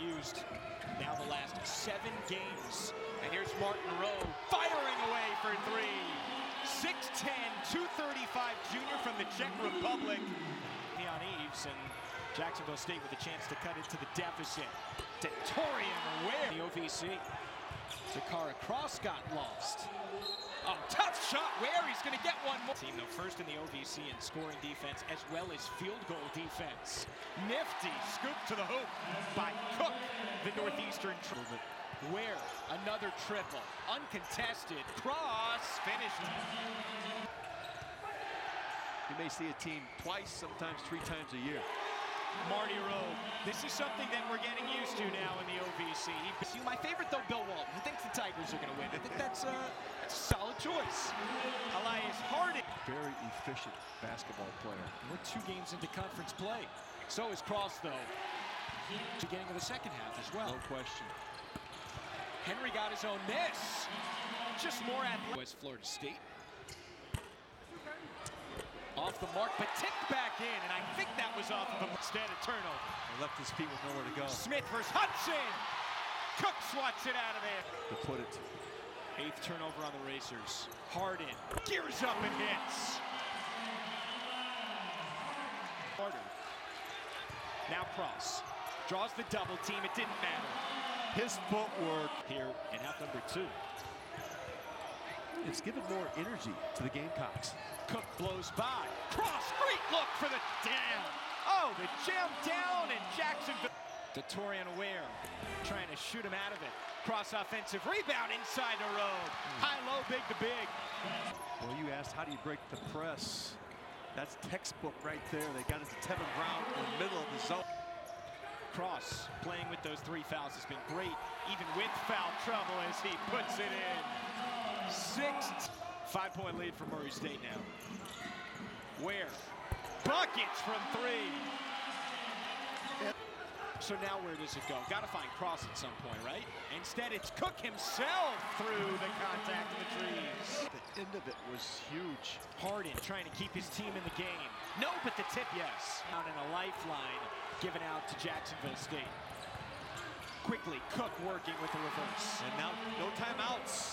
used now the last seven games. And here's Martin Rowe firing away for three. 6'10", 235 junior from the Czech Republic. Leon Eves and Jacksonville State with a chance to cut into the deficit. Detorian Ware. The OVC. Jacara Cross got lost. Oh, tough shot where he's going to get one more. Team though first in the OVC in scoring defense as well as field goal defense. Nifty scoop to the hoop by the Northeastern triple. Where another triple, uncontested cross finished. You may see a team twice, sometimes three times a year. Marty Rowe. This is something that we're getting used to now in the OVC. He, my favorite though, Bill Walton. He thinks the Tigers are going to win. I think that's, uh, that's a solid choice. Elias Harding. Very efficient basketball player. We're two games into conference play. So is Cross though. Beginning of the second half as well. No question. Henry got his own miss. Just more athletic. West Florida State. Off the mark, but tipped back in, and I think that was off of him instead of turnover. He left his feet with nowhere to go. Smith versus Hudson. Cook swats it out of there. To put it. Eighth turnover on the Racers. Harden gears up and hits. Harden. Now Cross. Draws the double team. It didn't matter. His footwork here in half number two. It's given more energy to the Gamecocks. Cook blows by. Cross, great look for the down. Oh, the jam down and Jacksonville. Detorian Ware trying to shoot him out of it. Cross offensive rebound inside the road. High, low, big to big. Well, you asked how do you break the press? That's textbook right there. They got it to Tevin Brown in the middle of the zone. Cross playing with those three fouls has been great, even with foul trouble as he puts it in. Six, five point lead for Murray State now. Where? Buckets from three. So now where does it go? Got to find Cross at some point, right? Instead, it's Cook himself through the contact of the trees. The end of it was huge. Harden trying to keep his team in the game. But the tip, yes. Out in a lifeline given out to Jacksonville State. Quickly, Cook working with the reverse. And now no timeouts.